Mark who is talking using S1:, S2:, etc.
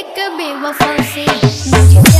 S1: It could be fancy.